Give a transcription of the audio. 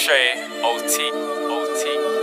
Trey, OT, OT.